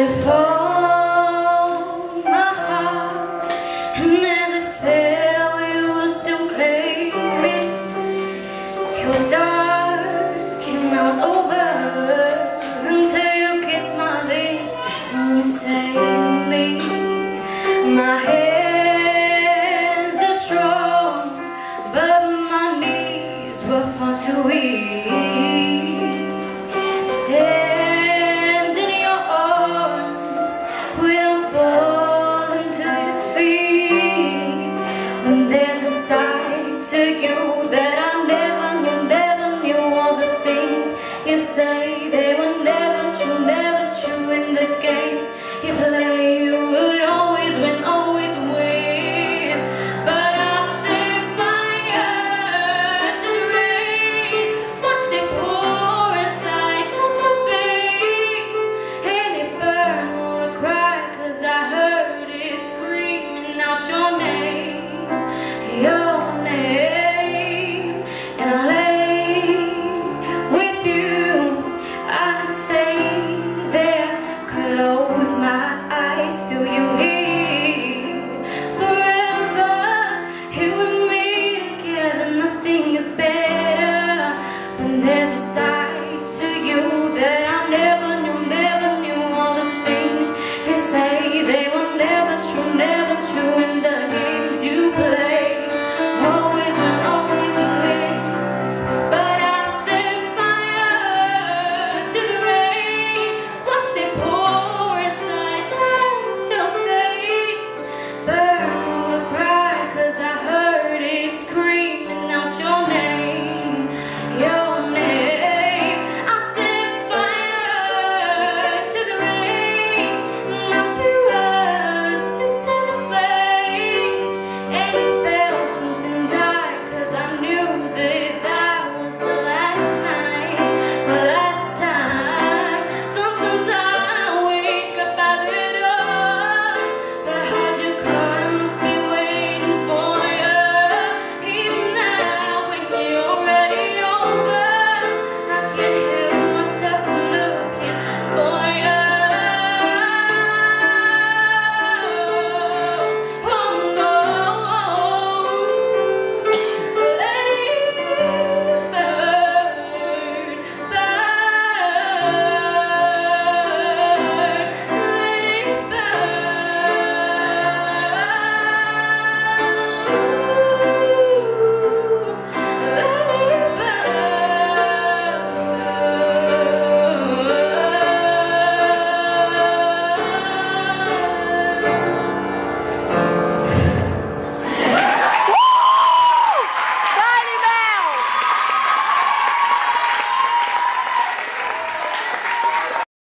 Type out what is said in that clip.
It's all. say